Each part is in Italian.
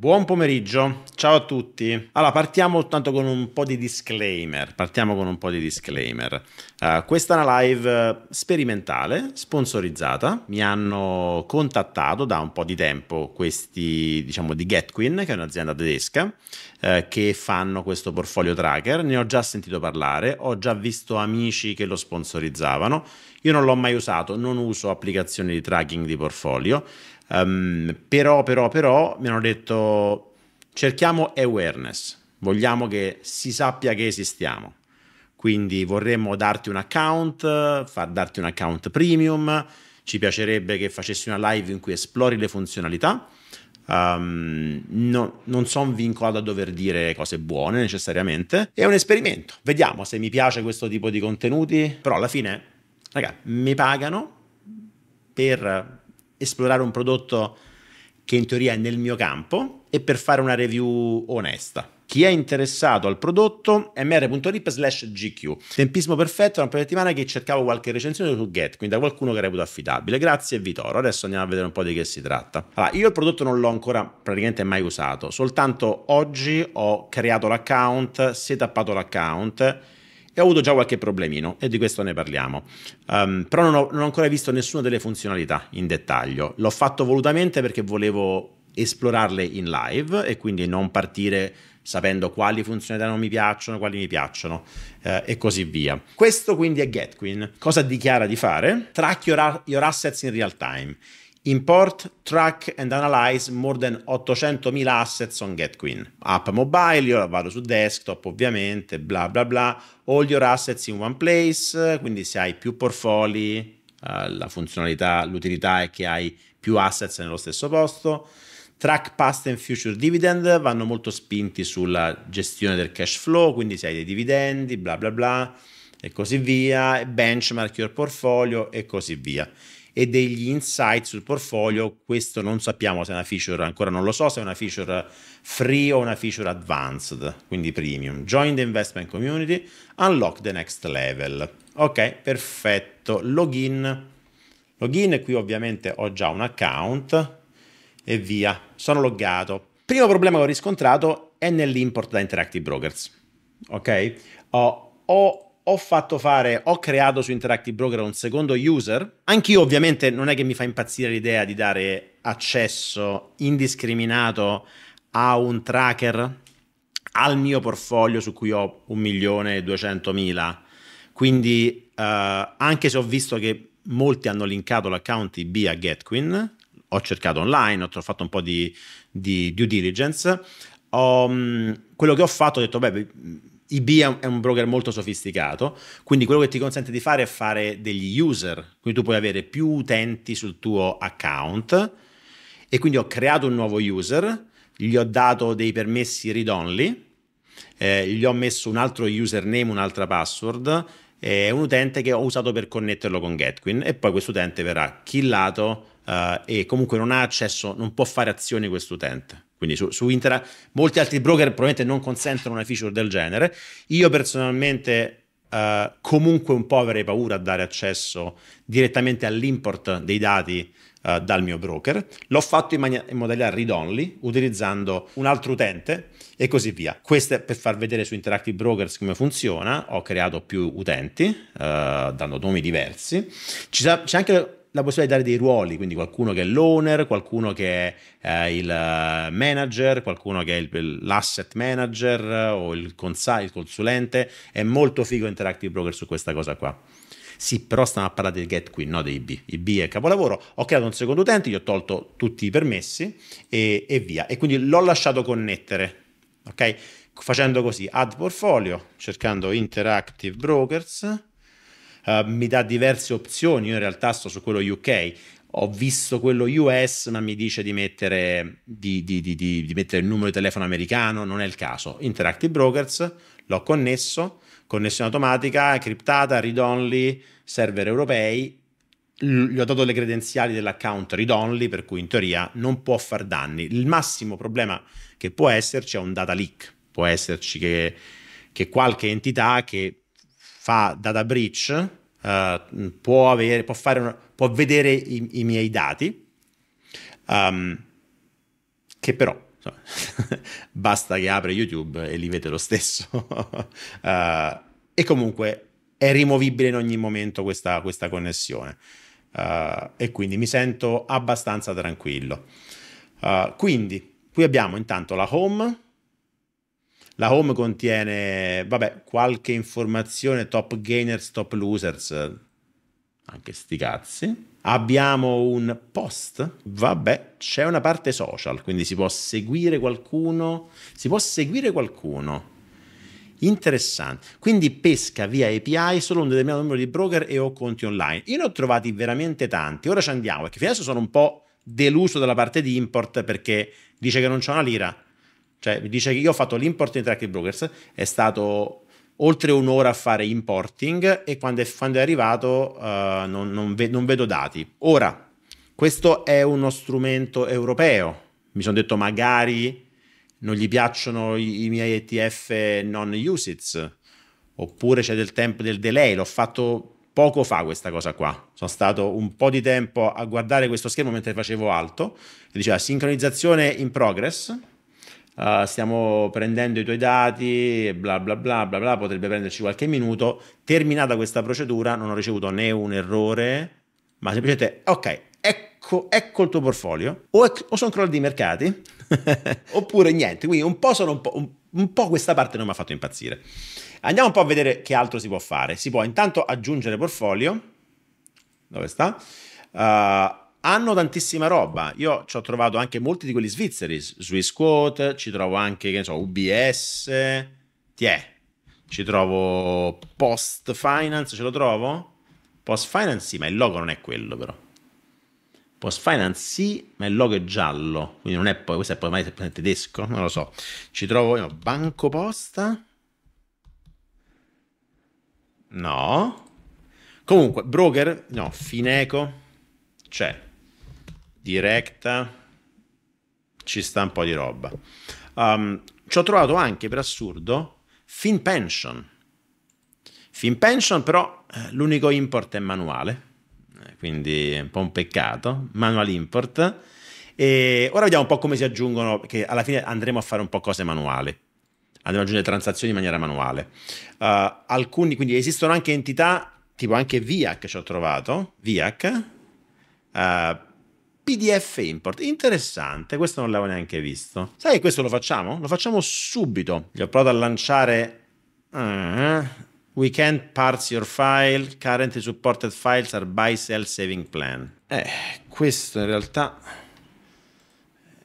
Buon pomeriggio, ciao a tutti. Allora, partiamo tanto con un po' di disclaimer. Partiamo con un po' di disclaimer. Uh, questa è una live sperimentale, sponsorizzata. Mi hanno contattato da un po' di tempo questi, diciamo, di GetQueen, che è un'azienda tedesca, uh, che fanno questo portfolio tracker. Ne ho già sentito parlare, ho già visto amici che lo sponsorizzavano. Io non l'ho mai usato, non uso applicazioni di tracking di portfolio. Um, però, però, però mi hanno detto cerchiamo awareness, vogliamo che si sappia che esistiamo. Quindi vorremmo darti un account, far darti un account premium, ci piacerebbe che facessi una live in cui esplori le funzionalità. Um, no, non sono vincolato a dover dire cose buone necessariamente. È un esperimento. Vediamo se mi piace questo tipo di contenuti. Però alla fine, ragazzi, mi pagano per esplorare un prodotto che in teoria è nel mio campo e per fare una review onesta. Chi è interessato al prodotto mr.rip slash gq. Tempismo perfetto, è una paio di settimane che cercavo qualche recensione su Get, quindi da qualcuno che reputo affidabile. Grazie Vitoro, adesso andiamo a vedere un po' di che si tratta. Allora, io il prodotto non l'ho ancora praticamente mai usato, soltanto oggi ho creato l'account, setappato l'account ho avuto già qualche problemino e di questo ne parliamo. Um, però non ho, non ho ancora visto nessuna delle funzionalità in dettaglio. L'ho fatto volutamente perché volevo esplorarle in live e quindi non partire sapendo quali funzionalità non mi piacciono, quali mi piacciono eh, e così via. Questo quindi è GetQueen. Cosa dichiara di fare? Track your, your assets in real time. Import, track and analyze more than 800.000 assets on GetQueen. App mobile, io vado su desktop ovviamente, bla bla bla. All your assets in one place, quindi se hai più portfolio, uh, la funzionalità, l'utilità è che hai più assets nello stesso posto. Track past and future dividend vanno molto spinti sulla gestione del cash flow, quindi se hai dei dividendi, bla bla bla e così via. Benchmark your portfolio e così via e degli insight sul portfolio. Questo non sappiamo se è una feature, ancora non lo so, se è una feature free o una feature advanced, quindi premium. Join the investment community, unlock the next level. Ok, perfetto. Login. Login, qui ovviamente ho già un account e via. Sono loggato. Primo problema che ho riscontrato è nell'import da Interactive Brokers. Ok? Ho, ho ho fatto fare, ho creato su Interactive Broker un secondo user. Anch'io ovviamente non è che mi fa impazzire l'idea di dare accesso indiscriminato a un tracker al mio portfolio su cui ho un milione e duecentomila. Quindi uh, anche se ho visto che molti hanno linkato l'account IB a GetQueen, ho cercato online, ho fatto un po' di, di due diligence. Ho, um, quello che ho fatto ho detto, beh, IB è un broker molto sofisticato, quindi quello che ti consente di fare è fare degli user, quindi tu puoi avere più utenti sul tuo account e quindi ho creato un nuovo user, gli ho dato dei permessi read only, eh, gli ho messo un altro username, un'altra password, è un utente che ho usato per connetterlo con GetQueen e poi questo utente verrà killato uh, e comunque non ha accesso, non può fare azioni questo utente. Quindi su, su Intera, molti altri broker probabilmente non consentono una feature del genere. Io personalmente uh, comunque un po' avrei paura a dare accesso direttamente all'import dei dati uh, dal mio broker. L'ho fatto in, mani- in modalità read only, utilizzando un altro utente e così via. Questo è per far vedere su Interactive Brokers come funziona. Ho creato più utenti, uh, dando nomi diversi. Ci sa- c'è anche la possibilità di dare dei ruoli, quindi qualcuno che è l'owner, qualcuno che è eh, il eh, manager, qualcuno che è il, l'asset manager o il, consa- il consulente. È molto figo Interactive Broker su questa cosa qua. Sì, però stiamo a parlare del get qui, no dei B. I B è capolavoro. Ho creato un secondo utente, gli ho tolto tutti i permessi e, e via. E quindi l'ho lasciato connettere, ok? Facendo così, add portfolio, cercando Interactive Brokers uh, mi dà diverse opzioni, io in realtà sto su quello UK, ho visto quello US ma mi dice di mettere, di, di, di, di mettere il numero di telefono americano, non è il caso. Interactive Brokers, l'ho connesso, connessione automatica, criptata, read-only, server europei, gli ho dato le credenziali dell'account read-only, per cui in teoria non può far danni. Il massimo problema che può esserci è un data leak, può esserci che, che qualche entità che fa data breach, uh, può, avere, può, una, può, vedere i, i miei dati, um, che però basta che apre YouTube e li vede lo stesso. uh, e comunque è rimovibile in ogni momento questa, questa connessione. Uh, e quindi mi sento abbastanza tranquillo. Quindi qui abbiamo intanto la home. La home contiene, vabbè, qualche informazione top gainers, top losers, anche sti cazzi. Abbiamo un post, vabbè, c'è una parte social, quindi si può seguire qualcuno, si può seguire qualcuno. Interessante. Quindi pesca via API solo un determinato numero di broker e o conti online. Io ne ho trovati veramente tanti. Ora ci andiamo, perché fino adesso sono un po' deluso dalla parte di import perché dice che non c'è una lira. Cioè, dice che io ho fatto l'import in Interactive Brokers, è stato oltre un'ora a fare importing e quando è, quando è arrivato uh, non, non, ve, non vedo dati. Ora, questo è uno strumento europeo. Mi sono detto magari non gli piacciono i, i miei ETF non USITS, oppure c'è del tempo del delay. L'ho fatto poco fa questa cosa qua. Sono stato un po' di tempo a guardare questo schermo mentre facevo alto. Diceva sincronizzazione in progress uh, stiamo prendendo i tuoi dati, bla bla bla bla bla, potrebbe prenderci qualche minuto. Terminata questa procedura, non ho ricevuto né un errore, ma semplicemente, ok, ecco, ecco il tuo portfolio, o, o sono crolli di mercati, oppure niente. Quindi un po', sono un, po', un, un po' questa parte non mi ha fatto impazzire. Andiamo un po' a vedere che altro si può fare. Si può intanto aggiungere portfolio. Dove sta? Uh, hanno tantissima roba. Io ci ho trovato anche molti di quelli svizzeri, Swiss Quote, ci trovo anche, che ne so, UBS, tiè, ci trovo Post Finance, ce lo trovo? Post Finance sì, ma il logo non è quello però. Post Finance sì, ma il logo è giallo, quindi non è poi, questo è poi mai tedesco, non lo so. Ci trovo io, Banco Posta? No. Comunque, broker? No, Fineco? C'è. Directa, ci sta un po' di roba. Um, ci ho trovato anche, per assurdo, FinPension. FinPension però eh, l'unico import è manuale, eh, quindi è un po' un peccato, manual import. E ora vediamo un po' come si aggiungono, perché alla fine andremo a fare un po' cose manuali. Andremo ad aggiungere transazioni in maniera manuale. Uh, alcuni, quindi esistono anche entità, tipo anche VIAC ci ho trovato, VIAC, uh, PDF import. Interessante, questo non l'avevo neanche visto. Sai che questo lo facciamo? Lo facciamo subito. Gli ho provato a lanciare... Uh, we can't parse your file, currently supported files are buy sell saving plan. Eh, questo in realtà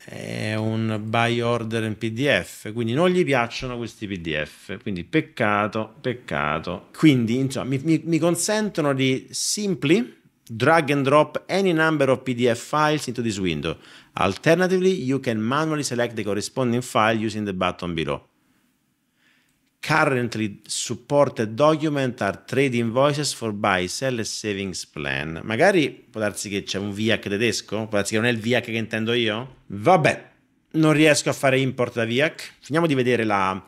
è un buy order in PDF, quindi non gli piacciono questi PDF, quindi peccato, peccato. Quindi insomma mi, mi, mi consentono di simply drag and drop any number of PDF files into this window. Alternatively, you can manually select the corresponding file using the button below. Currently supported document are trade invoices for buy, sell e savings plan. Magari può darsi che c'è un VIAC tedesco, può darsi che non è il VIAC che intendo io. Vabbè, non riesco a fare import da VIAC. Finiamo di vedere la,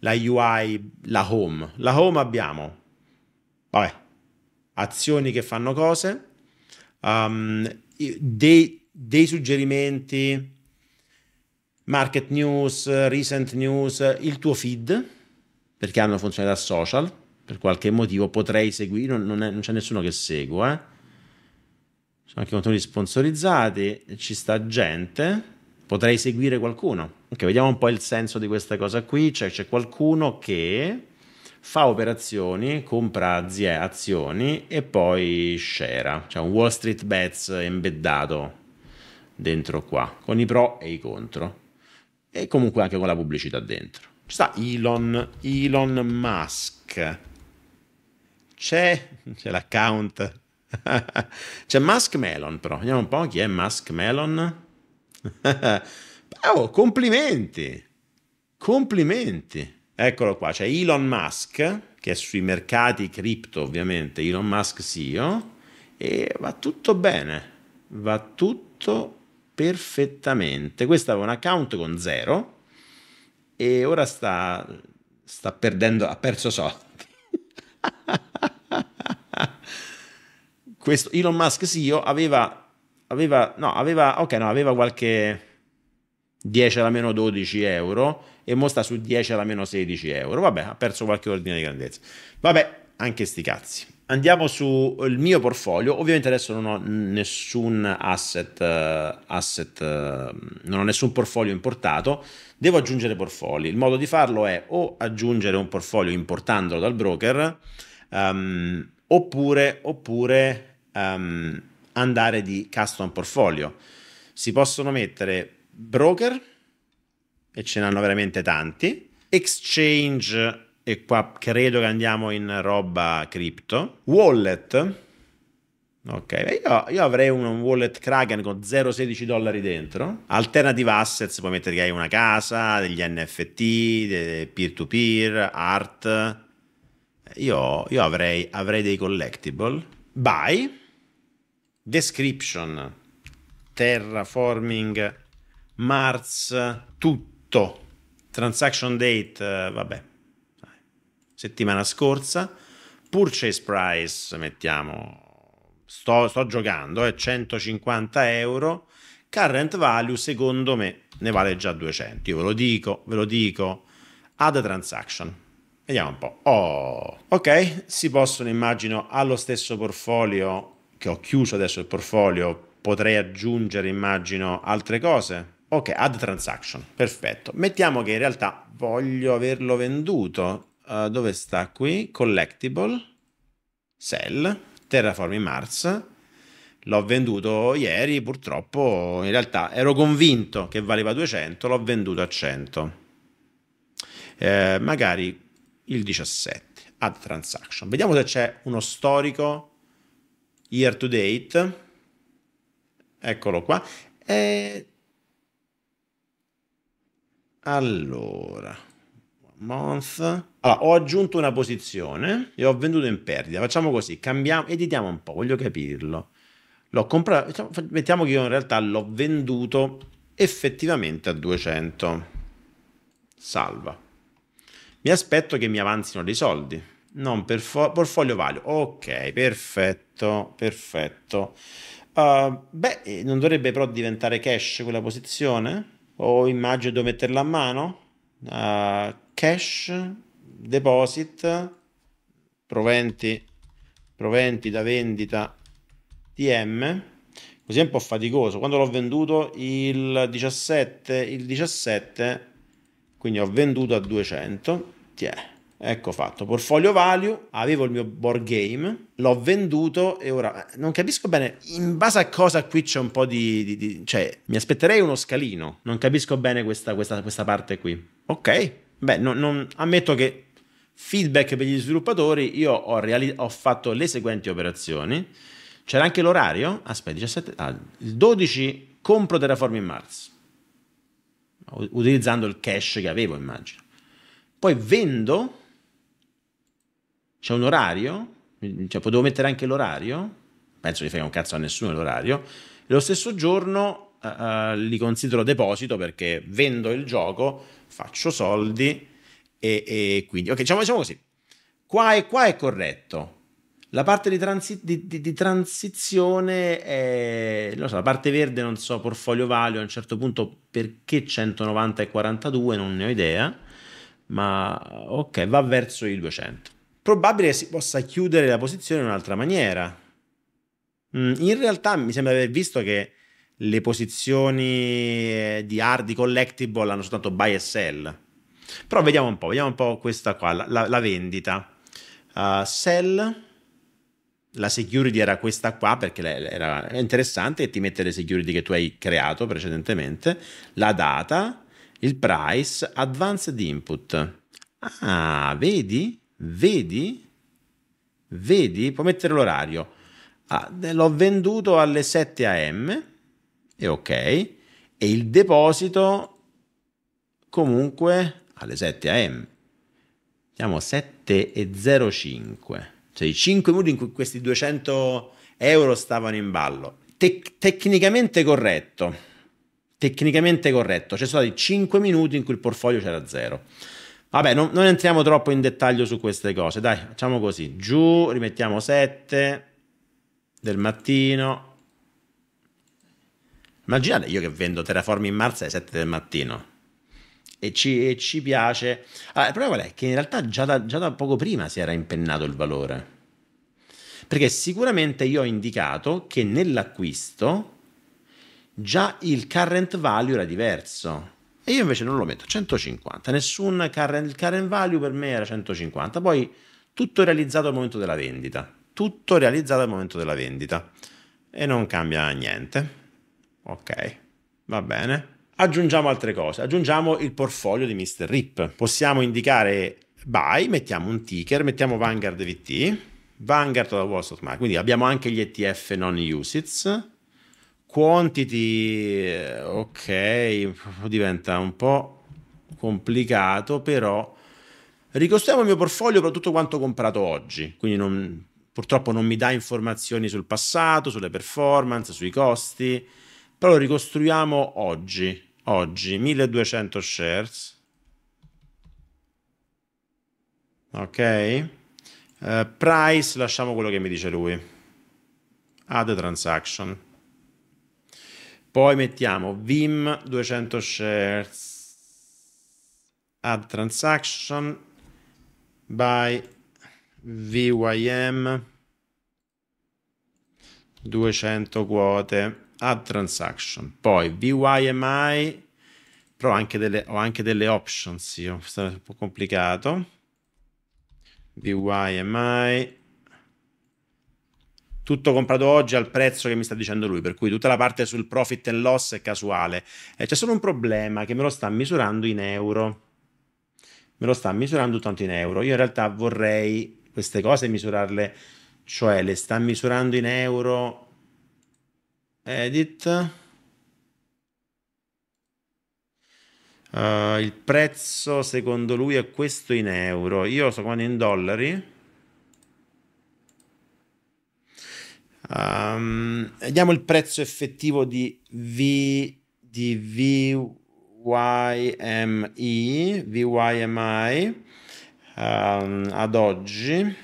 la UI, la home. La home abbiamo, vabbè, azioni che fanno cose, um, dei, dei suggerimenti, market news, recent news, il tuo feed, perché hanno funzionalità social, per qualche motivo potrei seguire, non, è, non c'è nessuno che segue, eh. sono anche contenuti sponsorizzati, ci sta gente, potrei seguire qualcuno. Ok, vediamo un po' il senso di questa cosa qui, cioè c'è qualcuno che fa operazioni, compra aziende, azioni e poi share. C'è un Wall Street Bets embeddato dentro qua, con i pro e i contro. E comunque anche con la pubblicità dentro. Ci sta Elon, Elon Musk. C'è, c'è l'account. c'è Musk Melon però. Vediamo un po' chi è Musk Melon. oh, complimenti. Complimenti. Eccolo qua, c'è Elon Musk, che è sui mercati cripto ovviamente, Elon Musk CEO, e va tutto bene, va tutto perfettamente. Questo aveva un account con zero e ora sta, sta perdendo, ha perso soldi. Questo Elon Musk CEO aveva, aveva, no, aveva, ok, no, aveva qualche 10 alla meno 12 euro e mo sta su 10 alla meno 16 euro. Vabbè, ha perso qualche ordine di grandezza. Vabbè, anche sti cazzi. Andiamo sul mio portfolio. Ovviamente adesso non ho nessun asset, uh, asset uh, non ho nessun portfolio importato. Devo aggiungere portfolio. Il modo di farlo è o aggiungere un portfolio importandolo dal broker, um, oppure, oppure um, andare di custom portfolio. Si possono mettere broker, e ce ne hanno veramente tanti, exchange e qua credo che andiamo in roba cripto. Wallet. Ok, io, io avrei un, wallet Kraken con 0,16 dollari dentro. Alternative assets, puoi mettere che hai una casa, degli NFT, peer-to-peer, art. Io, io avrei, avrei dei collectible. Buy. Description. Terraforming. Mars. Tutto. Transaction date, vabbè, settimana scorsa. Purchase price, mettiamo, sto, sto giocando, è 150 euro. Current value, secondo me, ne vale già 200. Io ve lo dico, ve lo dico. Add transaction. Vediamo un po'. Oh, ok, si possono, immagino, allo stesso portfolio che ho chiuso adesso il portfolio, potrei aggiungere, immagino, altre cose. Ok, add transaction, perfetto. Mettiamo che in realtà voglio averlo venduto uh, dove sta qui? Collectible, sell, Terraforming Mars. L'ho venduto ieri, purtroppo in realtà ero convinto che valeva 200, l'ho venduto a 100. Eh, magari il 17, add transaction. Vediamo se c'è uno storico year to date. Eccolo qua. E... Allora, month. Allora, ho aggiunto una posizione e ho venduto in perdita. Facciamo così, cambiamo, editiamo un po', voglio capirlo. L'ho comprato, diciamo, mettiamo che io in realtà l'ho venduto effettivamente a 200. Salva. Mi aspetto che mi avanzino dei soldi. Non per fo- portfolio value. Ok, perfetto, perfetto. Uh, beh, non dovrebbe però diventare cash quella posizione? O immagino devo metterla a mano? Uh, cash, deposit, proventi, proventi da vendita TM, così è un po' faticoso. Quando l'ho venduto il 17, il 17, quindi ho venduto a 200, tiè. Ecco fatto, portfolio value, avevo il mio board game, l'ho venduto e ora non capisco bene in base a cosa qui c'è un po' di... di, di cioè mi aspetterei uno scalino, non capisco bene questa, questa, questa parte qui. Ok, beh, non, non, ammetto che feedback per gli sviluppatori, io ho, reali- ho fatto le seguenti operazioni. C'era anche l'orario? Aspetta, 17, ah, il 12 compro Terraforming Mars, utilizzando il cash che avevo, immagino. Poi vendo, c'è un orario, cioè potevo mettere anche l'orario, penso che frega un cazzo a nessuno l'orario, e lo stesso giorno uh, li considero deposito perché vendo il gioco, faccio soldi e, e quindi, ok, diciamo, diciamo così, qua e qua è corretto. La parte di, transi- di, di, di transizione è, so, la parte verde, non so, portfolio value a un certo punto perché 190 e 42, non ne ho idea, ma ok, va verso i 200. Probabile che si possa chiudere la posizione in un'altra maniera. Mm, in realtà mi sembra di aver visto che le posizioni eh, di hard di collectible hanno soltanto buy e sell. Però vediamo un po', vediamo un po' questa qua, la, la vendita. Uh, sell, la security era questa qua perché era interessante e ti mette le security che tu hai creato precedentemente, la data, il price, advanced input. Ah, vedi? Vedi? Vedi? Puoi mettere l'orario. Ah, l'ho venduto alle 7 am e ok, e il deposito comunque alle 7 am. Siamo 7,05, cioè i 5 minuti in cui questi 200 euro stavano in ballo. Tec- tecnicamente corretto. Tecnicamente corretto, ci sono stati 5 minuti in cui il portfolio c'era zero. Vabbè, non, non, entriamo troppo in dettaglio su queste cose. Dai, facciamo così. Giù, rimettiamo 7 del mattino Immaginate io che vendo Terraform in Mars alle 7 del mattino e ci, e ci piace. Allora, il problema è che in realtà già da, già da poco prima si era impennato il valore. Perché sicuramente io ho indicato che nell'acquisto già il current value era diverso. E io invece non lo metto, 150. Nessun current, il current value per me era 150. Poi tutto realizzato al momento della vendita. Tutto realizzato al momento della vendita. E non cambia niente. Ok, va bene. Aggiungiamo altre cose, aggiungiamo il portfolio di Mr. Rip. Possiamo indicare buy, mettiamo un ticker, mettiamo Vanguard VT, Vanguard da Wall Street Market, quindi abbiamo anche gli ETF non USITS, quantity, eh, ok, diventa un po' complicato, però ricostruiamo il mio portfolio per tutto quanto comprato oggi, quindi non, purtroppo non mi dà informazioni sul passato, sulle performance, sui costi, però lo ricostruiamo oggi. Oggi 1200 shares. Ok. Uh, price, lasciamo quello che mi dice lui. Add transaction. Poi mettiamo Vim 200 shares. Add transaction. By VYM 200 quote add transaction, poi VYMI, però anche delle, ho anche delle options io, è un po' complicato, VYMI, tutto comprato oggi al prezzo che mi sta dicendo lui, per cui tutta la parte sul profit and loss è casuale. E c'è solo un problema che me lo sta misurando in euro. Me lo sta misurando tanto in euro. Io in realtà vorrei queste cose misurarle, cioè le sta misurando in euro edit uh, il prezzo secondo lui è questo in euro io sto comando in dollari um, vediamo il prezzo effettivo di V di VYMI VYMI um, ad oggi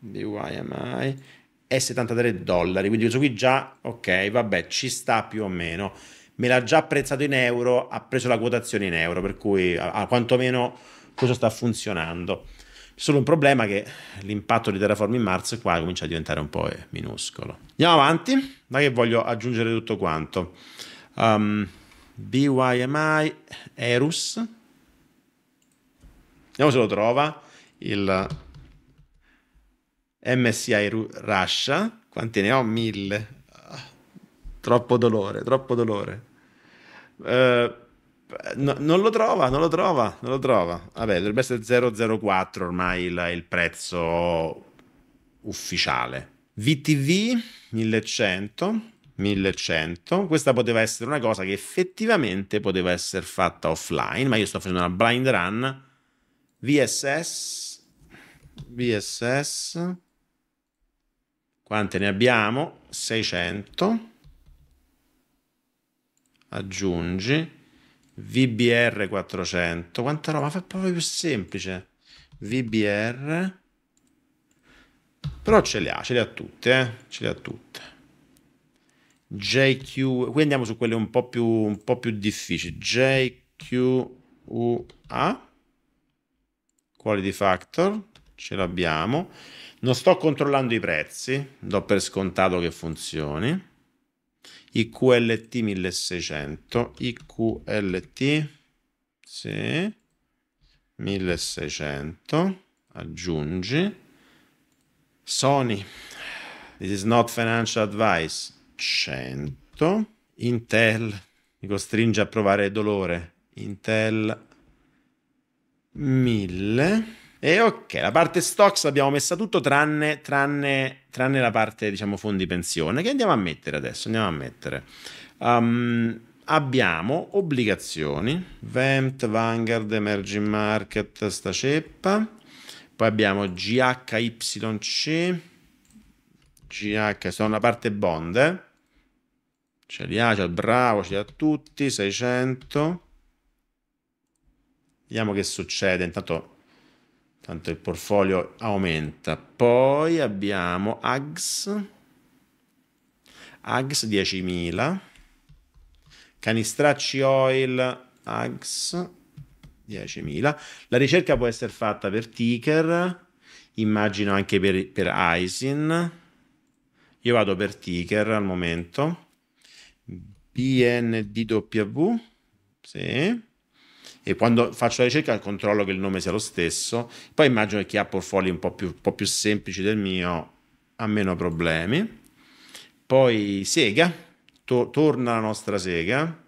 VYMI è 73 dollari, quindi questo qui già, ok, vabbè, ci sta più o meno. Me l'ha già apprezzato in euro, ha preso la quotazione in euro, per cui a, a quantomeno questo sta funzionando. Solo un problema che l'impatto di Terraform in Mars qua comincia a diventare un po' minuscolo. Andiamo avanti, da che voglio aggiungere tutto quanto. Um, BYMI Erus. Vediamo se lo trova il MSI Russia, quanti ne ho? Mille. troppo dolore, troppo dolore. Uh, no, non lo trova, non lo trova, non lo trova. Vabbè, dovrebbe essere 004 ormai il, il prezzo ufficiale. VTV 1100, 1100. Questa poteva essere una cosa che effettivamente poteva essere fatta offline, ma io sto facendo una blind run. VSS, VSS quante ne abbiamo? 600. Aggiungi. VBR 400. Quanta roba? Fa proprio più semplice. VBR. Però ce le ha, ce le ha tutte, eh? Ce le ha tutte. JQ, qui andiamo su quelle un po' più, un po più difficili. JQUA. Quality Factor, ce l'abbiamo. Non sto controllando i prezzi, do per scontato che funzioni. IQLT 1600, IQLT, sì, 1600, aggiungi. Sony, this is not financial advice, 100. Intel, mi costringe a provare dolore, Intel 1000. E ok, la parte stocks l'abbiamo messa tutto tranne, tranne, tranne, la parte, diciamo, fondi pensione, che andiamo a mettere adesso, andiamo a mettere. Um, abbiamo obbligazioni, Vent, Vanguard, Emerging Market, sta ceppa, poi abbiamo GHYC, GH, sono la parte bond, eh? ce li ha, c'è bravo, ce li ha tutti, 600. Vediamo che succede, intanto tanto il portfolio aumenta. Poi abbiamo AGS, AGS 10.000, canistracci oil, AGS 10.000. La ricerca può essere fatta per ticker, immagino anche per, per ISIN. Io vado per ticker al momento. BNDW, sì. E quando faccio la ricerca controllo che il nome sia lo stesso. Poi immagino che chi ha portfolio un po' più, un po più semplici del mio ha meno problemi. Poi Sega, to- torna la nostra Sega.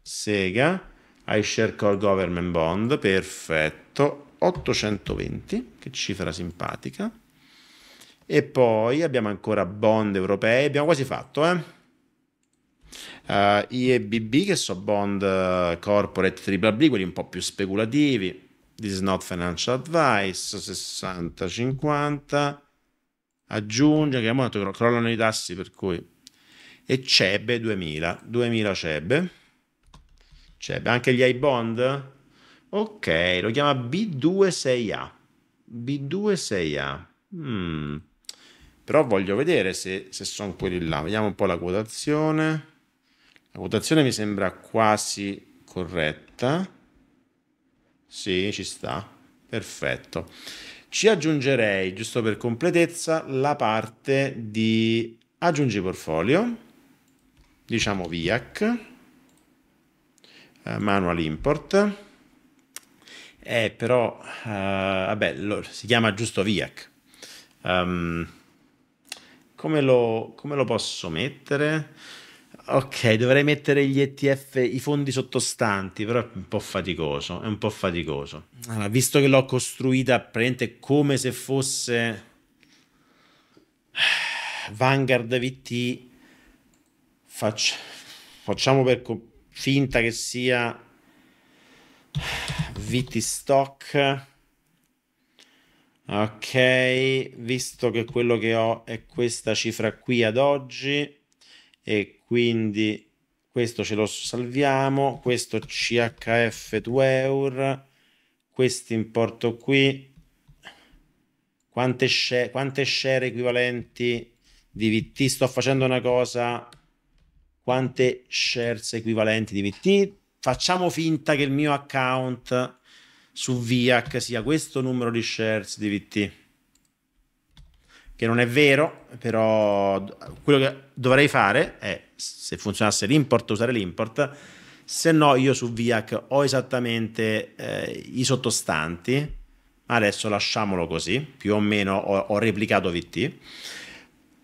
Sega, iShare Core Government Bond, perfetto, 820, che cifra simpatica. E poi abbiamo ancora bond europei, abbiamo quasi fatto, eh? Uh, IEBB che sono bond uh, corporate triple B, quelli un po' più speculativi. This is not financial advice, 60-50. Aggiunge, che molto crollano i tassi per cui... E CEBE 2000, 2000 CEBE. CEBE, anche gli iBond? Ok, lo chiama B26A. B26A. Hmm. Però voglio vedere se, se sono quelli là. Vediamo un po' la quotazione. La quotazione mi sembra quasi corretta. Sì, ci sta. Perfetto. Ci aggiungerei, giusto per completezza, la parte di aggiungi portfolio. Diciamo VIAC. Eh, manual import. Eh, però, uh, vabbè, lo, si chiama giusto VIAC. Um, come, lo, come lo posso mettere? Ok, dovrei mettere gli ETF, i fondi sottostanti, però è un po' faticoso, è un po' faticoso. Allora, visto che l'ho costruita praticamente come se fosse Vanguard VT, faccio, facciamo per finta che sia VT Stock. Ok, visto che quello che ho è questa cifra qui ad oggi e quindi questo ce lo salviamo, questo CHF 2 euro, questo importo qui, quante share, quante share equivalenti di VT, sto facendo una cosa, quante shares equivalenti di VT, facciamo finta che il mio account su VIAC sia questo numero di shares di VT che non è vero, però quello che dovrei fare è, se funzionasse l'import, usare l'import, se no io su VIAC ho esattamente eh, i sottostanti, adesso lasciamolo così, più o meno ho, ho replicato VT,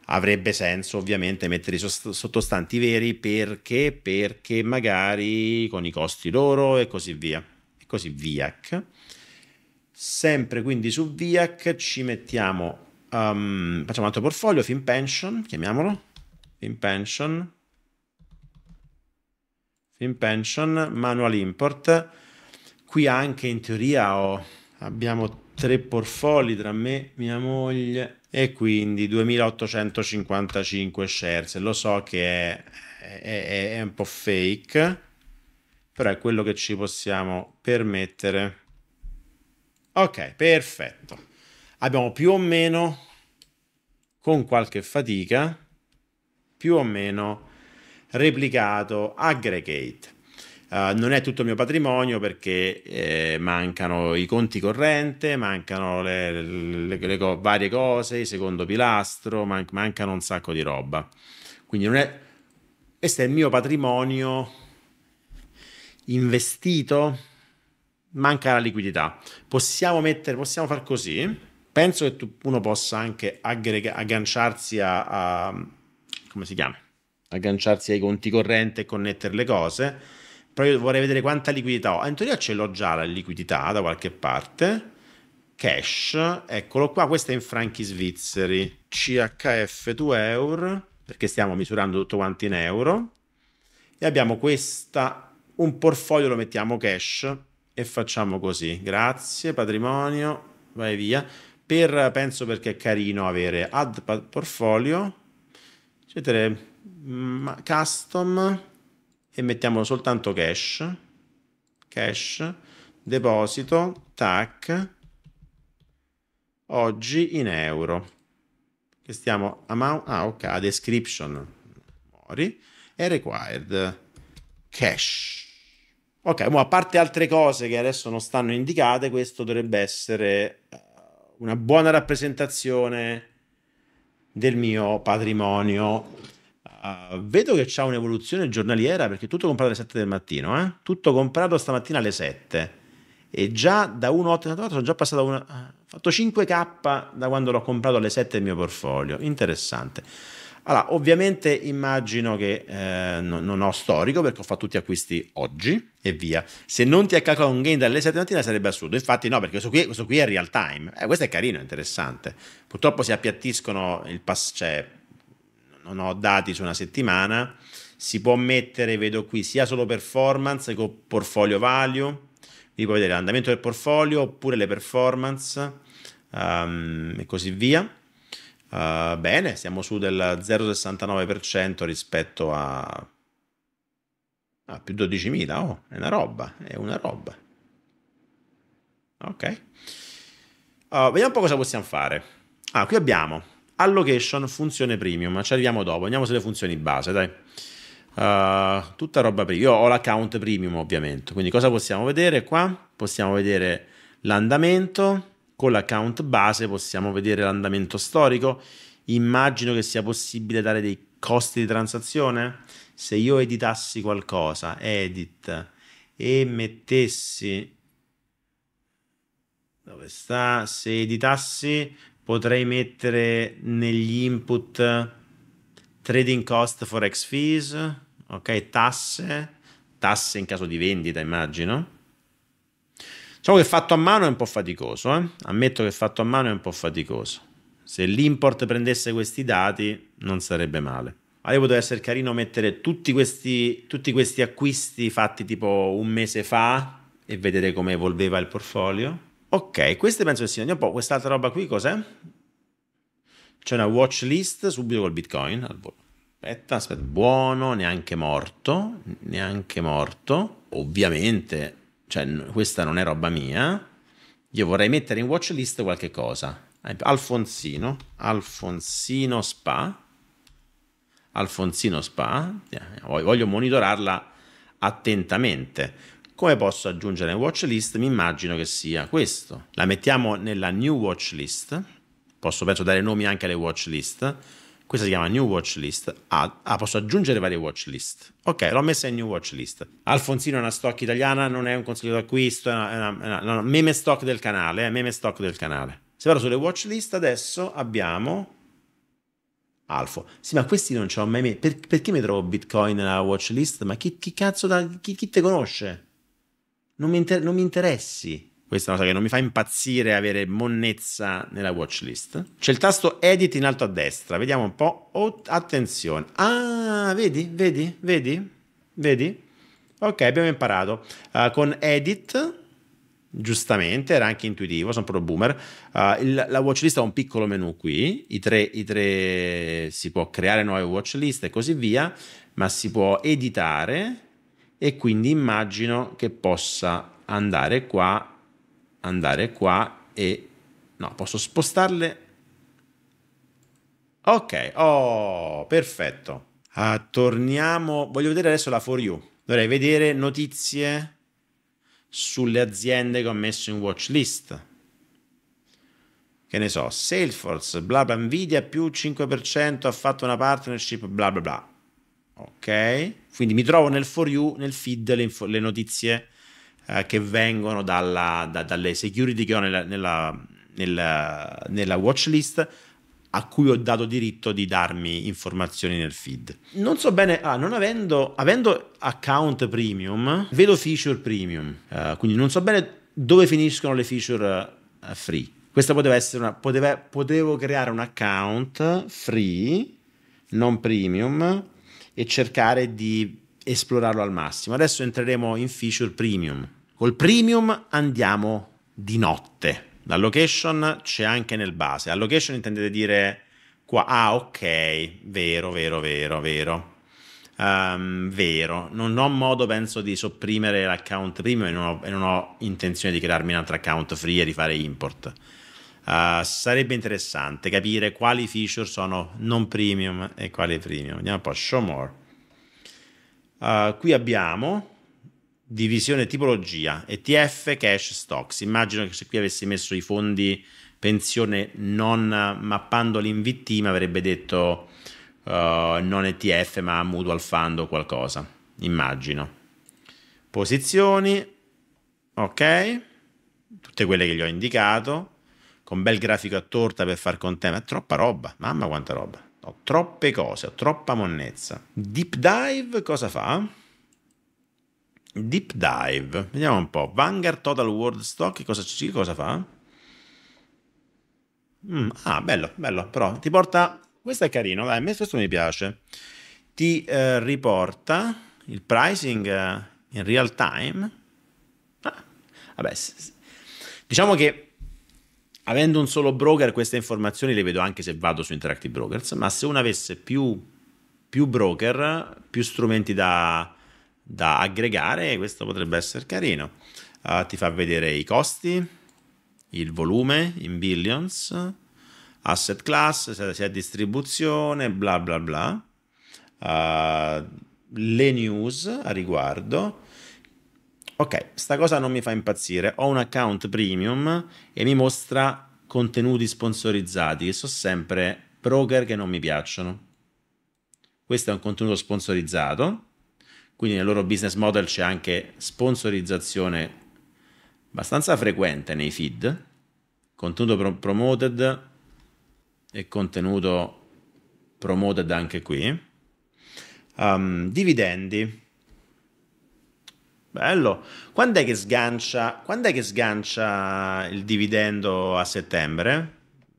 avrebbe senso ovviamente mettere i sottostanti veri perché, perché magari con i costi loro e così via, e così VIAC. Sempre quindi su VIAC ci mettiamo Um, facciamo un altro portfolio, Fin Pension, chiamiamolo. Fin Pension. Fin Pension, Manual Import. Qui anche in teoria ho, abbiamo tre portfolio tra me, mia moglie e quindi 2855 shares. Lo so che è, è, è un po' fake, però è quello che ci possiamo permettere. Ok, perfetto abbiamo più o meno, con qualche fatica, più o meno replicato aggregate. Uh, non è tutto il mio patrimonio perché eh, mancano i conti corrente, mancano le, le, le, le, varie cose, il secondo pilastro, man- mancano un sacco di roba. Quindi non è... Questo è il mio patrimonio investito, manca la liquidità. Possiamo mettere, possiamo far così penso che tu, uno possa anche aggrega- agganciarsi a, a, come si chiama? Agganciarsi ai conti correnti e connettere le cose. Però io vorrei vedere quanta liquidità ho. In teoria ce l'ho già la liquidità da qualche parte. Cash, eccolo qua, questo è in franchi svizzeri. CHF 2 euro, perché stiamo misurando tutto quanto in euro. E abbiamo questa, un portfolio lo mettiamo cash e facciamo così. Grazie, patrimonio, vai via per, penso perché è carino avere add portfolio, scegliere mm, custom e mettiamo soltanto cash, cash, deposito, tac, oggi in euro. Che stiamo amount, ah ok, description, muori, è required cache. Ok, ma a parte altre cose che adesso non stanno indicate, questo dovrebbe essere una buona rappresentazione del mio patrimonio. Uh, vedo che c'è un'evoluzione giornaliera perché tutto comprato alle 7 del mattino, eh? tutto comprato stamattina alle 7 e già da 1,84 sono già passato a una... ho fatto 5k da quando l'ho comprato alle 7 del mio portfolio, interessante. Allora, ovviamente immagino che eh, non, non, ho storico perché ho fatto tutti acquisti oggi e via. Se non ti ha calcolato un gain dalle 7 mattina sarebbe assurdo. Infatti no, perché questo qui, questo qui è real time. Eh, questo è carino, interessante. Purtroppo si appiattiscono il pass, cioè non ho dati su una settimana. Si può mettere, vedo qui, sia solo performance che portfolio value. Vi puoi vedere l'andamento del portfolio oppure le performance um, e così via Uh, bene, siamo su del 0,69% rispetto a, a più 12.000. Oh, è una roba, è una roba. Ok. Uh, vediamo un po' cosa possiamo fare. Ah, qui abbiamo allocation, funzione premium. Ci arriviamo dopo. Andiamo sulle funzioni base, dai. Uh, tutta roba premium. Io ho l'account premium, ovviamente. Quindi cosa possiamo vedere qua? Possiamo vedere l'andamento con l'account base possiamo vedere l'andamento storico. Immagino che sia possibile dare dei costi di transazione. Se io editassi qualcosa, edit, e mettessi... Dove sta? Se editassi potrei mettere negli input trading cost forex fees, ok, tasse, tasse in caso di vendita immagino Diciamo che fatto a mano è un po' faticoso, eh? ammetto che fatto a mano è un po' faticoso. Se l'import prendesse questi dati non sarebbe male. Allora poteva essere carino mettere tutti questi, tutti questi acquisti fatti tipo un mese fa e vedere come evolveva il portfolio. Ok, queste penso che siano un po'. Quest'altra roba qui cos'è? C'è una watch list subito col Bitcoin Aspetta, aspetta, buono, neanche morto, neanche morto. Ovviamente cioè questa non è roba mia, io vorrei mettere in watch list qualche cosa. Alfonsino, Alfonsino Spa, Alfonsino Spa, voglio monitorarla attentamente. Come posso aggiungere in watch list? Mi immagino che sia questo. La mettiamo nella new watch list. Posso penso dare nomi anche alle watch list questa si chiama New Watch List. Ah, ah, posso aggiungere varie watch list. Ok, l'ho messa in New Watch List. Alfonsino è una stock italiana, non è un consiglio d'acquisto, è una, è una, è una meme stock del canale, eh, meme stock del canale. Se vado sulle watch list adesso abbiamo Alfo. Sì, ma questi non c'ho mai per, perché mi trovo Bitcoin nella watch list? Ma chi, chi cazzo da, chi, chi te conosce? Non mi, inter- non mi interessi. Questa è una cosa che non mi fa impazzire avere monnezza nella watchlist. C'è il tasto edit in alto a destra, vediamo un po'. Oh, attenzione. Ah, vedi, vedi, vedi, vedi? Ok, abbiamo imparato. Uh, con edit, giustamente, era anche intuitivo, sono proprio boomer. Uh, il, la watchlist ha un piccolo menu qui, I tre, i tre si può creare nuove watchlist e così via, ma si può editare e quindi immagino che possa andare qua andare qua e no, posso spostarle. Ok, oh, perfetto. Uh, torniamo, voglio vedere adesso la for you. Dovrei vedere notizie sulle aziende che ho messo in watch list. Che ne so, Salesforce, bla bla, Nvidia più 5% ha fatto una partnership, bla bla bla. Ok, quindi mi trovo nel for you, nel feed, le, le notizie eh, che vengono dalla, da, dalle security che ho nella, nella, nella, nella watch list a cui ho dato diritto di darmi informazioni nel feed. Non so bene, ah, non avendo, avendo account premium, vedo feature premium, uh, quindi non so bene dove finiscono le feature uh, free. Questa poteva essere una, poteva, potevo creare un account free, non premium, e cercare di esplorarlo al massimo. Adesso entreremo in feature premium. Col premium andiamo di notte. La location c'è anche nel base. Allocation intendete dire qua. Ah, ok, vero, vero, vero, vero. Um, vero, non ho modo, penso, di sopprimere l'account premium e non ho, e non ho intenzione di crearmi un altro account free e di fare import. Uh, sarebbe interessante capire quali feature sono non premium e quali premium. Andiamo un po' show more. Uh, qui abbiamo divisione tipologia, ETF, cash, stocks. Immagino che se qui avessi messo i fondi pensione non mappandoli in mi avrebbe detto uh, non ETF ma mutual fund o qualcosa. Immagino. Posizioni, ok, tutte quelle che gli ho indicato, con bel grafico a torta per far contento, troppa roba, mamma quanta roba. Ho troppe cose, ho troppa monnezza. Deep dive cosa fa? Deep dive, vediamo un po'. Vanguard Total World Stock, cosa, cosa fa? Mm, ah, bello, bello, però ti porta... Questo è carino, dai, questo mi piace. Ti eh, riporta il pricing eh, in real time. Ah, vabbè, diciamo che avendo un solo broker queste informazioni le vedo anche se vado su Interactive Brokers, ma se uno avesse più, più broker, più strumenti da, da, aggregare, questo potrebbe essere carino. Uh, ti fa vedere i costi, il volume in billions, asset class, se è distribuzione, bla bla bla, uh, le news a riguardo. Ok, sta cosa non mi fa impazzire. Ho un account premium e mi mostra contenuti sponsorizzati che sono sempre broker che non mi piacciono. Questo è un contenuto sponsorizzato, quindi nel loro business model c'è anche sponsorizzazione abbastanza frequente nei feed, contenuto pro- promoted e contenuto promoted anche qui. Um, dividendi. Bello. Quando è che sgancia, quando è che sgancia il dividendo a settembre?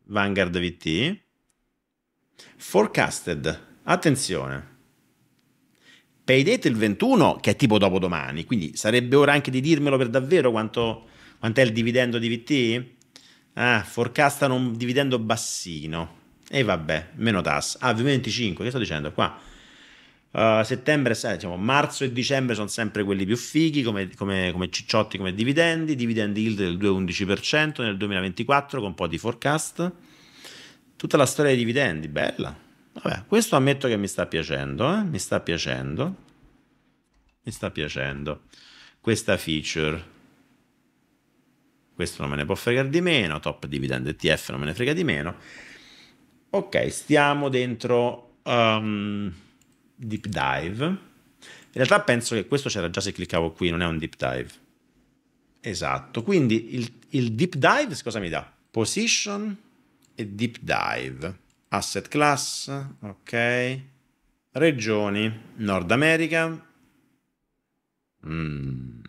Vanguard VT. Forecasted. Attenzione. Paydate il 21, che è tipo dopodomani, quindi sarebbe ora anche di dirmelo per davvero quanto, quanto è il dividendo di VT? Ah, forecastano un dividendo bassino. E vabbè, meno tasse. Ah, 25, che sto dicendo qua? Uh, settembre, diciamo, marzo e dicembre sono sempre quelli più fighi come, come, come cicciotti, come dividendi, dividend yield del 2,11% nel 2024 con un po' di forecast. Tutta la storia dei dividendi, bella. Vabbè, questo ammetto che mi sta piacendo, eh? mi sta piacendo, mi sta piacendo questa feature. Questo non me ne può fregare di meno, top dividend ETF non me ne frega di meno. Ok, stiamo dentro um, deep dive. In realtà penso che questo c'era già se cliccavo qui, non è un deep dive. Esatto, quindi il, il deep dive cosa mi dà? Position e deep dive asset class, ok, regioni, Nord America, mm.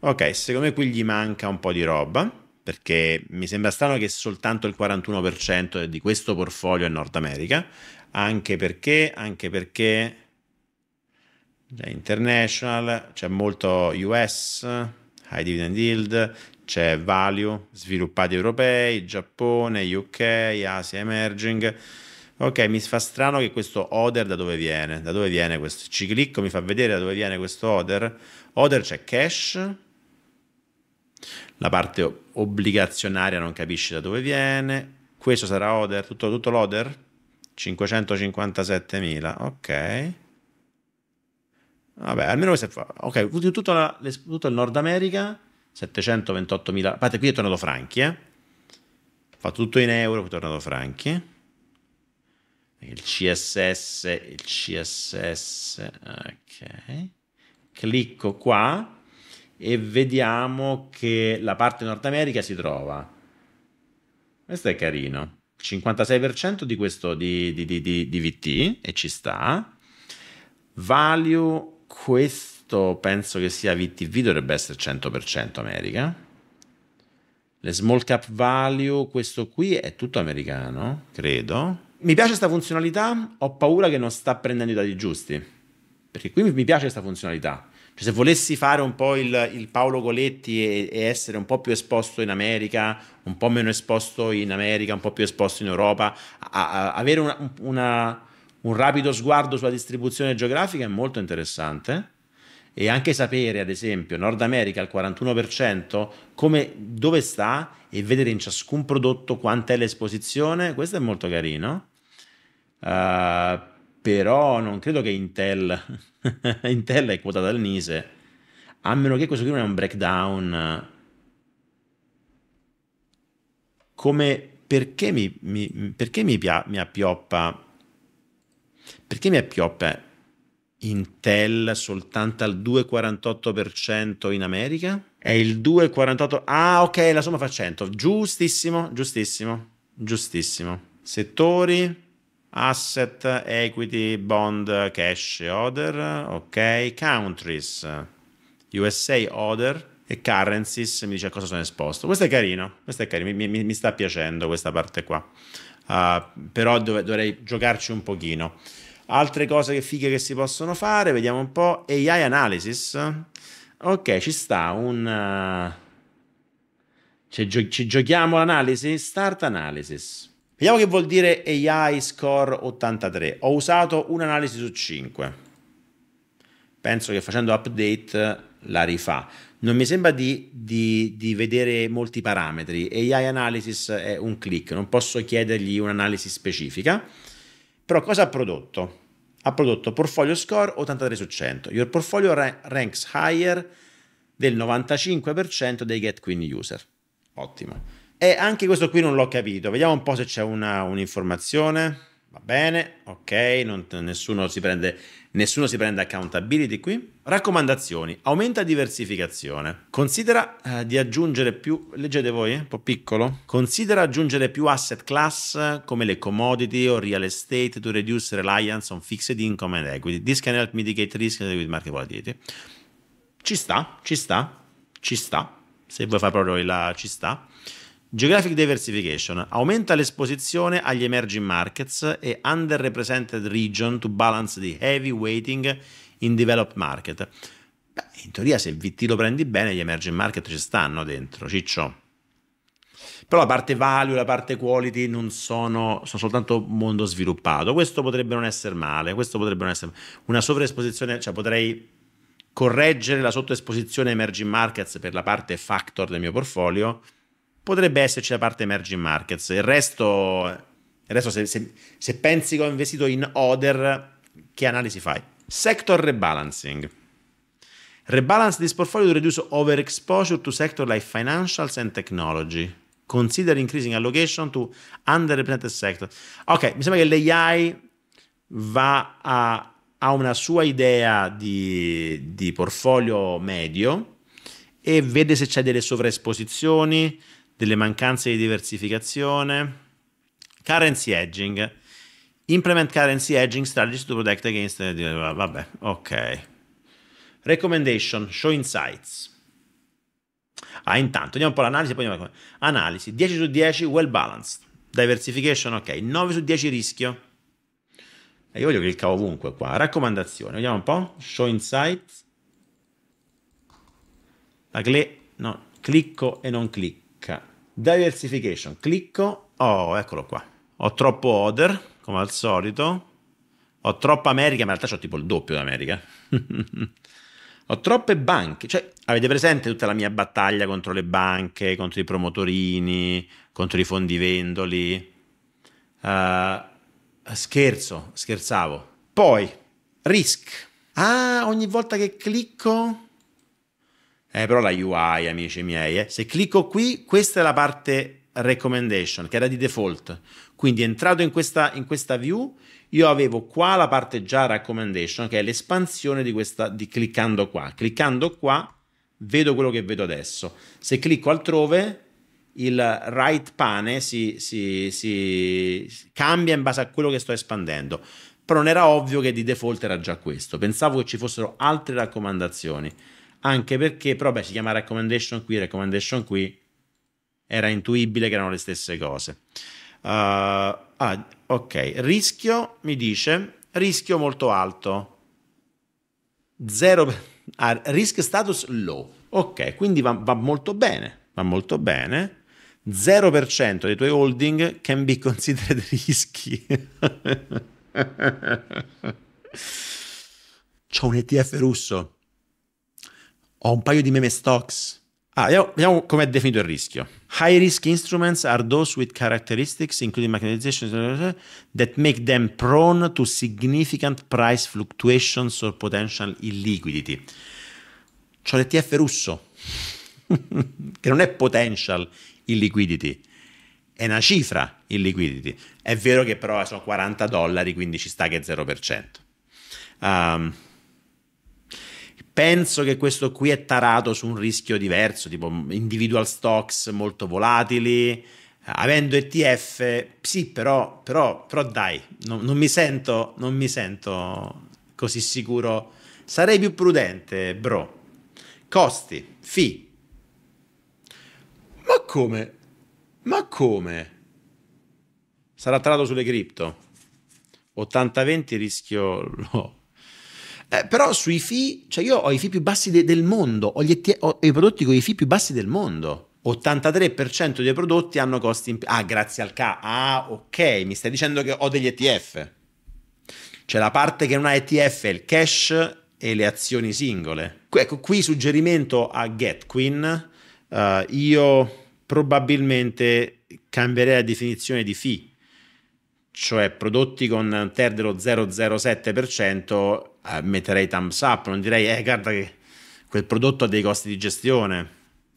ok, secondo me qui gli manca un po' di roba, perché mi sembra strano che soltanto il 41% di questo portfolio è Nord America, anche perché, anche perché international, c'è molto US, high dividend yield, c'è value, sviluppati europei, Giappone, UK, Asia emerging. Ok, mi fa strano che questo order da dove viene? Da dove viene questo? Ci clicco, mi fa vedere da dove viene questo order. Order c'è cash. La parte obbligazionaria non capisce da dove viene. Questo sarà order, tutto, tutto l'order? 557.000, ok. Vabbè, almeno questo è. Ok, tutto, la, tutto il Nord America 728.000, a parte qui è tornato franchi, eh? fatto tutto in euro, è tornato franchi. Il CSS, il CSS, ok. Clicco qua e vediamo che la parte Nord America si trova. Questo è carino. 56% di questo di, di, di, di VT e ci sta. Value, questo questo penso che sia VTV, dovrebbe essere 100% America. Le small cap value, questo qui è tutto americano, credo. Mi piace questa funzionalità, ho paura che non sta prendendo i dati giusti, perché qui mi piace questa funzionalità. Cioè, se volessi fare un po' il, il Paolo Coletti e, e, essere un po' più esposto in America, un po' meno esposto in America, un po' più esposto in Europa, a, a, avere una, una, un rapido sguardo sulla distribuzione geografica è molto interessante e anche sapere, ad esempio, Nord America al 41%, come, dove sta e vedere in ciascun prodotto quanta è l'esposizione, questo è molto carino. Uh, però non credo che Intel, Intel è quotata al Nise, a meno che questo qui non è un breakdown. Come perché mi, mi, perché mi, mi appioppa perché mi appioppa Intel soltanto al 2,48% in America? È il 2,48%. Ah, ok, la somma fa 100. Giustissimo, giustissimo, giustissimo. Settori, asset, equity, bond, cash, other, ok. Countries, USA, other e currencies, mi dice a cosa sono esposto. Questo è carino, questo è carino, mi, mi, mi sta piacendo questa parte qua. Uh, però dov- dovrei giocarci un pochino. Altre cose che fighe che si possono fare, vediamo un po'. AI analysis. Ok, ci sta un... Uh, ci, gio- ci giochiamo l'analisi? Start analysis. Vediamo che vuol dire AI score 83. Ho usato un'analisi su 5. Penso che facendo update la rifà. Non mi sembra di, di, di, vedere molti parametri. AI Analysis è un click, non posso chiedergli un'analisi specifica. Però cosa ha prodotto? Ha prodotto portfolio score 83 su 100. Your portfolio ranks higher del 95% dei get queen user. Ottimo. E anche questo qui non l'ho capito. Vediamo un po' se c'è una, un'informazione. Va bene, ok, non, nessuno, si prende, nessuno si prende accountability qui. Raccomandazioni, aumenta diversificazione. Considera eh, di aggiungere più, leggete voi, eh? un po' piccolo. Considera aggiungere più asset class come le commodity o real estate to reduce reliance on fixed income and equity. This can help mitigate risk with market volatility. Ci sta, ci sta, ci sta. Se vuoi fare proprio la ci sta. Geographic diversification aumenta l'esposizione agli emerging markets e underrepresented region to balance the heavy weighting in developed market. Beh, in teoria se VT lo prendi bene gli emerging market ci stanno dentro, ciccio. Però la parte value, la parte quality non sono, sono soltanto mondo sviluppato. Questo potrebbe non essere male, questo potrebbe non essere una sovraesposizione, cioè potrei correggere la sottoesposizione emerging markets per la parte factor del mio portfolio potrebbe esserci la parte emerging markets. Il resto, il resto se, se, se pensi che ho investito in Other, che analisi fai? Sector rebalancing. Rebalance this portfolio to reduce overexposure to sector like financials and technology. Consider increasing allocation to underrepresented sector. Ok, mi sembra che l'AI va a, ha una sua idea di, di portfolio medio e vede se c'è delle sovraesposizioni, delle mancanze di diversificazione, currency hedging, implement currency hedging strategies to protect against, vabbè, ok. Recommendation, show insights. Ah, intanto, andiamo un po' all'analisi, poi andiamo Analisi, 10 su 10, well balanced. Diversification, ok. 9 su 10 rischio. E io voglio cliccare ovunque qua. Raccomandazione, vediamo un po'. Show insights. La cle... No, clicco e non clicco. Diversification, clicco, oh eccolo qua, ho troppo other come al solito, ho troppa America, ma in realtà ho tipo il doppio d'America. ho troppe banche, cioè avete presente tutta la mia battaglia contro le banche, contro i promotorini, contro i fondi vendoli? Uh, scherzo, scherzavo. Poi, risk. Ah, ogni volta che clicco eh, però la UI, amici miei, eh. se clicco qui, questa è la parte recommendation, che era di default. Quindi entrato in questa, in questa view, io avevo qua la parte già recommendation, che è l'espansione di questa, di cliccando qua. Cliccando qua, vedo quello che vedo adesso. Se clicco altrove, il right pane si, si, si, cambia in base a quello che sto espandendo. Però non era ovvio che di default era già questo. Pensavo che ci fossero altre raccomandazioni anche perché però beh, si chiama recommendation qui, recommendation qui, era intuibile che erano le stesse cose. Uh, ah, ok, rischio mi dice rischio molto alto, 0 ah, risk status low. Ok, quindi va, va molto bene, va molto bene. 0% dei tuoi holding can be considered rischi. C'ho un ETF russo ho un paio di meme stocks Ah, vediamo, vediamo come è definito il rischio. High risk instruments are those with characteristics, including mechanization, that make them prone to significant price fluctuations or potential illiquidity. C'ho l'ETF russo, che non è potential illiquidity, è una cifra illiquidity. È vero che però sono 40 dollari, quindi ci sta che è 0%. Um, Penso che questo qui è tarato su un rischio diverso, tipo individual stocks molto volatili. Avendo ETF, sì, però, però, però dai, non, non, mi sento, non mi sento così sicuro. Sarei più prudente, bro. Costi, fee. Ma come? Ma come? Sarà tarato sulle cripto. 80-20 rischio... No. Eh, però sui fee, cioè io ho i fee più bassi de- del mondo, ho, ET- ho, i prodotti con i fee più bassi del mondo. 83% dei prodotti hanno costi in più. Ah, grazie al K. Ah, ok, mi stai dicendo che ho degli ETF. Cioè la parte che non ha ETF è il cash e le azioni singole. Ecco, qui suggerimento a GetQueen, uh, io probabilmente cambierei la definizione di fee cioè prodotti con un TER dello 0,07%, eh, metterei thumbs up, non direi, eh, guarda che quel prodotto ha dei costi di gestione,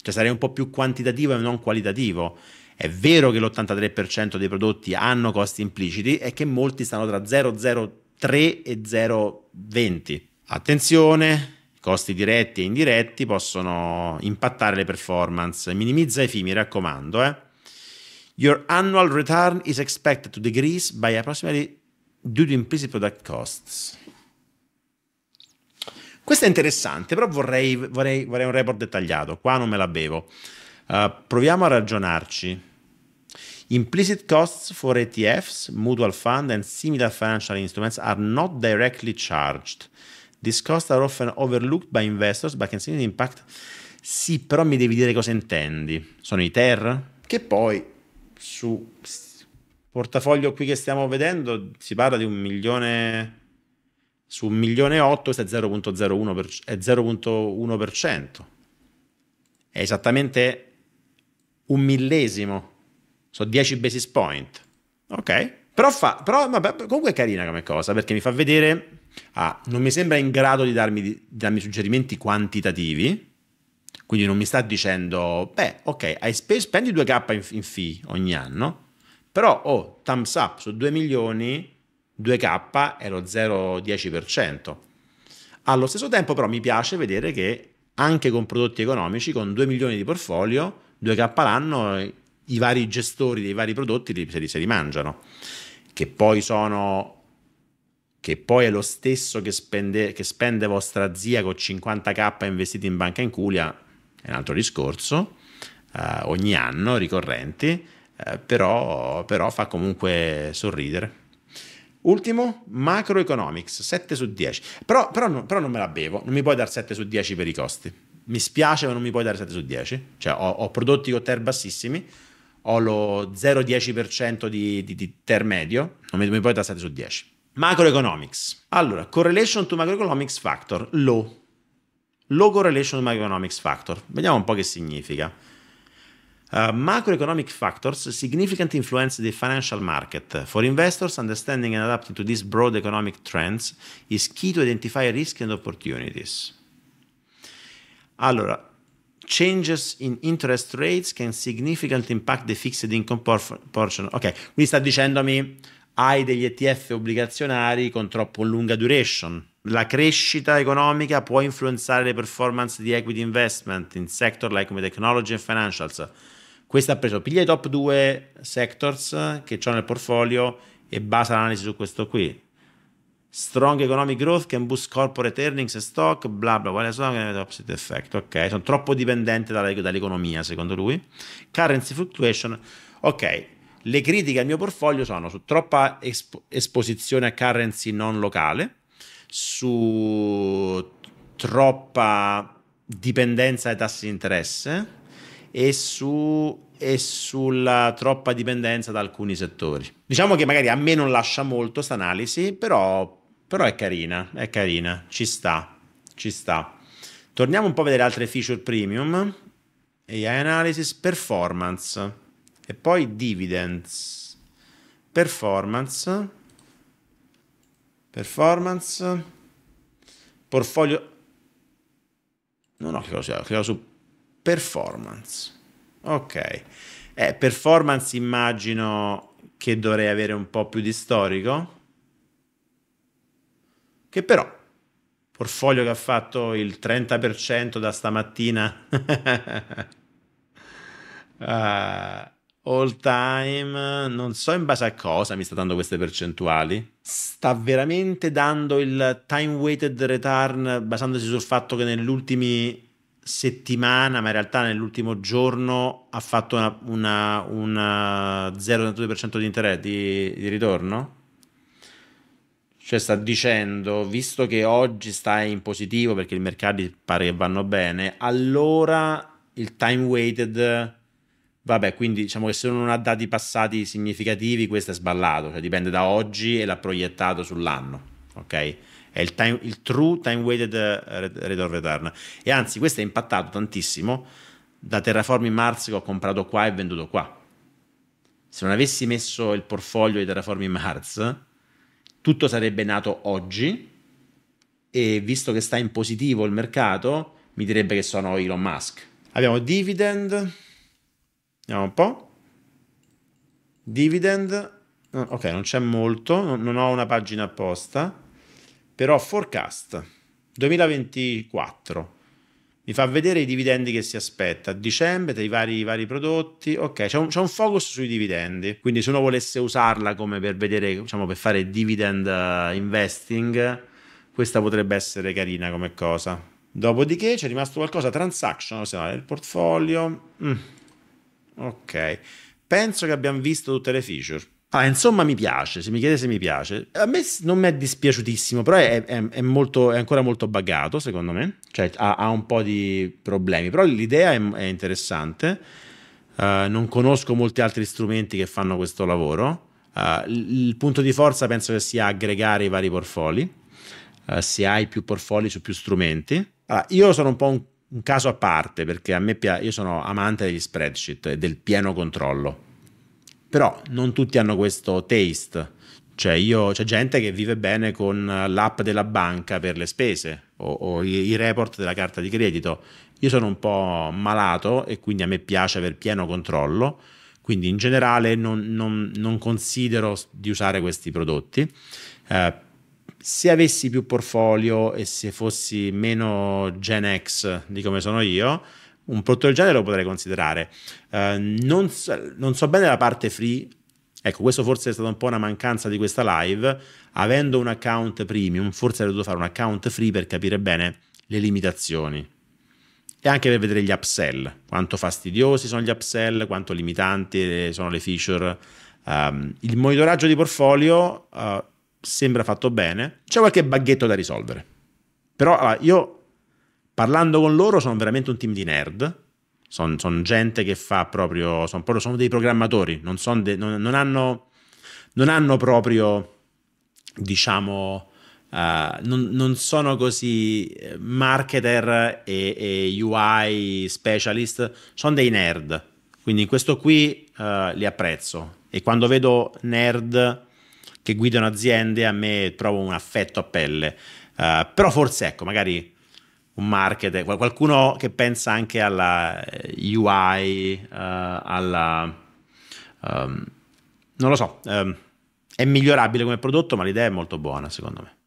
cioè sarei un po' più quantitativo e non qualitativo. È vero che l'83% dei prodotti hanno costi impliciti e che molti stanno tra 0,03 e 0,20. Attenzione, costi diretti e indiretti possono impattare le performance. Minimizza i fee, mi raccomando, eh. Your annual return is expected to decrease by approximately due to implicit product costs. Questo è interessante, però vorrei, vorrei, vorrei un report dettagliato. Qua non me la bevo. Uh, proviamo a ragionarci. Implicit costs for ETFs, mutual fund, and similar financial instruments are not directly charged. These costs are often overlooked by investors, but can significantly impact. Sì, però mi devi dire cosa intendi. Sono i TER? Che poi su portafoglio qui che stiamo vedendo si parla di un milione su un milione e otto è 0.01 per, è 0.1% è esattamente un millesimo sono 10 basis point. Ok? Però, fa, però vabbè, comunque è carina come cosa perché mi fa vedere ah, non mi sembra in grado di darmi, di darmi suggerimenti quantitativi quindi non mi sta dicendo, beh, ok, hai speso, spendi 2k in, in fee ogni anno, però oh, thumbs up su 2 milioni, 2k è lo 0,10%. Allo stesso tempo però mi piace vedere che anche con prodotti economici, con 2 milioni di portfolio, 2k l'anno, i vari gestori dei vari prodotti se li, se li mangiano, che poi sono che poi è lo stesso che spende, che spende vostra zia con 50k investiti in banca in Culia, è un altro discorso, eh, ogni anno ricorrenti, eh, però, però fa comunque sorridere. Ultimo, macroeconomics, 7 su 10. Però, però, no, però, non me la bevo, non mi puoi dare 7 su 10 per i costi. Mi spiace, ma non mi puoi dare 7 su 10. Cioè, ho, ho prodotti con TER bassissimi, ho lo 0,10% di, di, di TER medio, non mi, non mi puoi dare 7 su 10. Macroeconomics. Allora, correlation to macroeconomics factor, low. Low correlation macroeconomics factor. Vediamo un po' che significa. Uh, macroeconomic factors significantly influence the financial market. For investors, understanding and adapting to these broad economic trends is key to identify risks and opportunities. Allora, changes in interest rates can significantly impact the fixed income portion. Ok, quindi sta dicendomi hai degli ETF obbligazionari con troppo lunga duration la crescita economica può influenzare le performance di equity investment in sector like technology and financials. Questo ha preso, piglia i top 2 sectors che ho nel portfolio e basa l'analisi su questo qui. Strong economic growth can boost corporate earnings e stock, bla bla, quale sono the opposite effect? Ok, sono troppo dipendenti dall'economia secondo lui. Currency fluctuation, ok, le critiche al mio portfolio sono su troppa esp- esposizione a currency non locale, su troppa dipendenza dai tassi di interesse e, su, e sulla troppa dipendenza da alcuni settori. Diciamo che magari a me non lascia molto questa analisi, però, però è carina, è carina, ci sta, ci sta. Torniamo un po' a vedere altre feature premium. AI Analysis, Performance e poi Dividends. Performance, Performance, Portfolio... No, no, clicco su Performance. Ok. Eh, performance immagino che dovrei avere un po' più di storico. Che però, portfolio che ha fatto il 30% da stamattina. uh, all time, non so in base a cosa mi sta dando queste percentuali. Sta veramente dando il time weighted return basandosi sul fatto che negli ultimi settimana, ma in realtà nell'ultimo giorno ha fatto una, una, una 0,2% di, interesse, di, di ritorno? Cioè sta dicendo, visto che oggi sta in positivo perché i mercati pare che vanno bene, allora il time weighted, vabbè, quindi diciamo che se non ha dati passati significativi, questo è sballato, cioè dipende da oggi e l'ha proiettato sull'anno, ok? È il, time, il true time weighted rate of return. E anzi, questo è impattato tantissimo da Terraforming Mars che ho comprato qua e venduto qua. Se non avessi messo il portfolio di Terraforming Mars, tutto sarebbe nato oggi e visto che sta in positivo il mercato, mi direbbe che sono Elon Musk. Abbiamo dividend, andiamo un po'. Dividend, ok, non c'è molto, non ho una pagina apposta però forecast 2024 mi fa vedere i dividendi che si aspetta a dicembre dei vari, vari prodotti. Ok, c'è un, c'è un, focus sui dividendi. Quindi, se uno volesse usarla come per vedere, diciamo, per fare dividend uh, investing, questa potrebbe essere carina come cosa. Dopodiché c'è rimasto qualcosa transaction, no, il portfolio. Mm. Ok, penso che abbiamo visto tutte le feature. Ah, insomma, mi piace. Se mi chiede se mi piace, a me non mi è dispiaciutissimo, però è, è, è, molto, è ancora molto buggato, secondo me. Cioè, ha, ha, un po' di problemi, però l'idea è, interessante. Uh, non conosco molti altri strumenti che fanno questo lavoro. Uh, il punto di forza penso che sia aggregare i vari portfoli. Uh, se hai più portfoli su più strumenti. Allora, io sono un po' un, un caso a parte perché a me piace, io sono amante degli spreadsheet e del pieno controllo però non tutti hanno questo taste. Cioè io, c'è gente che vive bene con l'app della banca per le spese o, o i, i, report della carta di credito. Io sono un po' malato e quindi a me piace avere pieno controllo, quindi in generale non, non, non considero di usare questi prodotti. Eh, se avessi più portfolio e se fossi meno Gen X di come sono io, un prodotto del genere lo potrei considerare. Uh, non, so, non, so, bene la parte free, ecco, questo forse è stata un po' una mancanza di questa live. Avendo un account premium, forse avrei dovuto fare un account free per capire bene le limitazioni e anche per vedere gli upsell, quanto fastidiosi sono gli upsell, quanto limitanti sono le feature. Um, il monitoraggio di portfolio uh, sembra fatto bene, c'è qualche baghetto da risolvere. Però allora, io parlando con loro sono veramente un team di nerd. Sono, sono gente che fa proprio, sono, sono dei programmatori, non, de, non, non, hanno, non hanno proprio, diciamo, uh, non, non, sono così eh, marketer e, e, UI specialist, sono dei nerd. Quindi questo qui uh, li apprezzo. E quando vedo nerd che guidano aziende, a me trovo un affetto a pelle. Uh, però forse, ecco, magari un marketer, qualcuno che pensa anche alla eh, UI, uh, eh, alla... Um, non lo so, um, è migliorabile come prodotto, ma l'idea è molto buona secondo me.